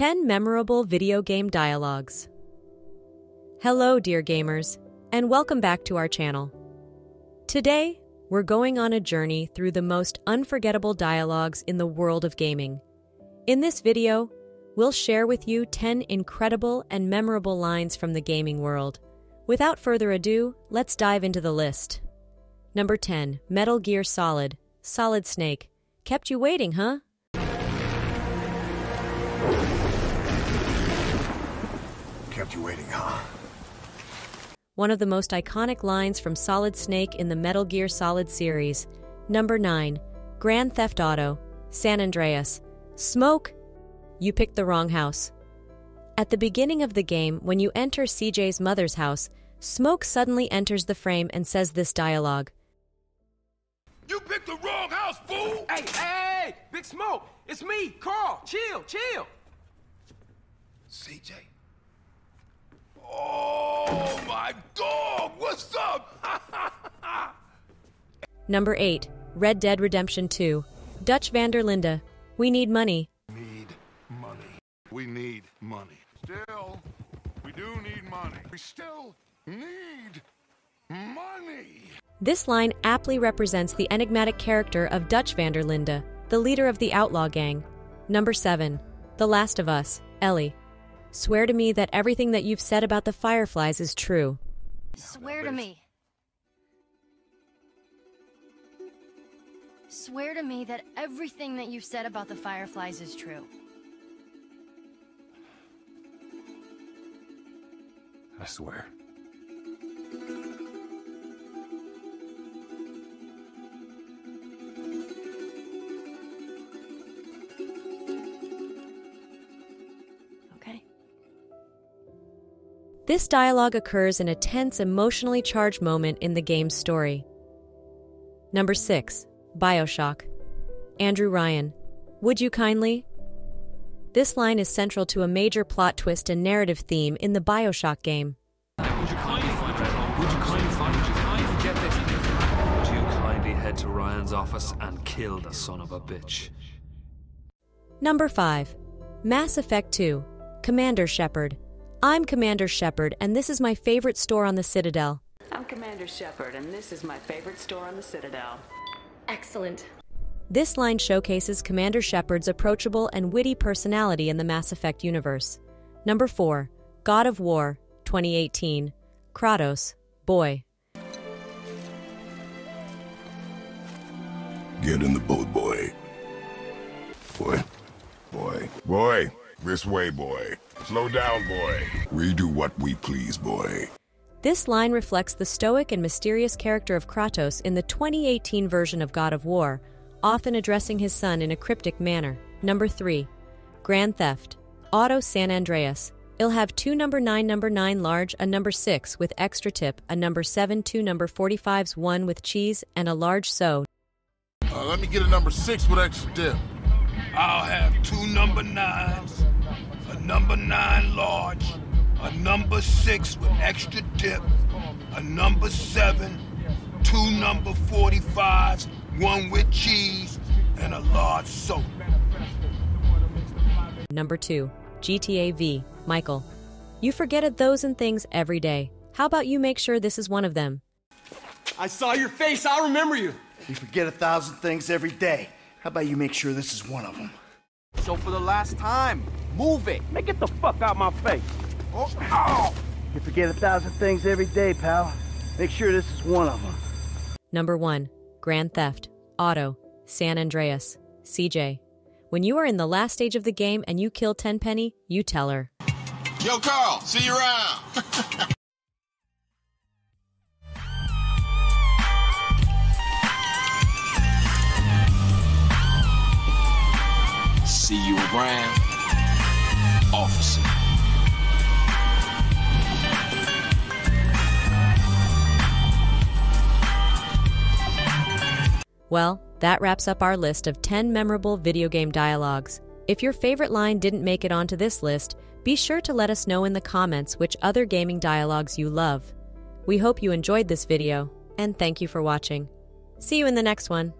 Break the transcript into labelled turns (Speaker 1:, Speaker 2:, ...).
Speaker 1: 10 Memorable Video Game Dialogues. Hello, dear gamers, and welcome back to our channel. Today, we're going on a journey through the most unforgettable dialogues in the world of gaming. In this video, we'll share with you 10 incredible and memorable lines from the gaming world. Without further ado, let's dive into the list. Number 10 Metal Gear Solid, Solid Snake. Kept you waiting, huh?
Speaker 2: Kept you waiting, huh?
Speaker 1: One of the most iconic lines from Solid Snake in the Metal Gear Solid series. Number 9 Grand Theft Auto, San Andreas. Smoke! You picked the wrong house. At the beginning of the game, when you enter CJ's mother's house, Smoke suddenly enters the frame and says this dialogue.
Speaker 2: You picked the wrong house, fool!
Speaker 3: Hey, hey, hey, Big Smoke, it's me, Carl. Chill, chill.
Speaker 2: CJ? Oh my dog! What's up?
Speaker 1: Number 8 Red Dead Redemption 2. Dutch van der Linde. We need money.
Speaker 2: need money. We need money. Still, we do need money. We still need money.
Speaker 1: This line aptly represents the enigmatic character of Dutch van der Linde, the leader of the outlaw gang. Number 7. The Last of Us. Ellie. Swear to me that everything that you've said about the Fireflies is true.
Speaker 4: Swear to me. Swear to me that everything that you've said about the Fireflies is true.
Speaker 2: I swear.
Speaker 1: This dialogue occurs in a tense, emotionally charged moment in the game's story. Number 6. Bioshock. Andrew Ryan. Would you kindly? This line is central to a major plot twist and narrative theme in the Bioshock game.
Speaker 5: Would you kindly find Would you kindly find Would you kindly get this? Would you kindly head to Ryan's office and kill the son of a bitch?
Speaker 1: Number 5. Mass Effect 2. Commander Shepard. I'm Commander Shepard, and this is my favorite store on the Citadel.
Speaker 6: I'm Commander Shepard, and this is my favorite store on the Citadel.
Speaker 4: Excellent.
Speaker 1: This line showcases Commander Shepard's approachable and witty personality in the Mass Effect universe. Number 4. God of War, 2018. Kratos. Boy.
Speaker 2: Get in the boat, boy. Boy. Boy. Boy. This way, boy. Slow down, boy. We do what we please, boy.
Speaker 1: This line reflects the stoic and mysterious character of Kratos in the 2018 version of God of War, often addressing his son in a cryptic manner. Number 3. Grand Theft. Auto San Andreas. It'll have two number 9 number 9 large, a number 6 with extra tip, a number 7 two number 45s, one with cheese, and a large so.
Speaker 2: Uh, let me get a number six with extra dip. I'll have two number nines, a number nine large, a number six with extra dip, a number seven, two number 45s, one with cheese, and a large soda.
Speaker 1: Number 2. GTA V. Michael. You forget those and things every day. How about you make sure this is one of them?
Speaker 3: I saw your face. I'll remember you.
Speaker 7: You forget a thousand things every day. How about you make sure this is one of them?
Speaker 3: So for the last time, move it. Man, get the fuck out my face. Oh, ow.
Speaker 7: You forget a thousand things every day, pal. Make sure this is one of them.
Speaker 1: Number 1. Grand Theft. Auto. San Andreas. CJ. When you are in the last stage of the game and you kill Tenpenny, you tell her.
Speaker 2: Yo, Carl, see you around.
Speaker 8: See you around, officer.
Speaker 1: Well, that wraps up our list of 10 memorable video game dialogues. If your favorite line didn't make it onto this list, be sure to let us know in the comments which other gaming dialogues you love. We hope you enjoyed this video, and thank you for watching. See you in the next one.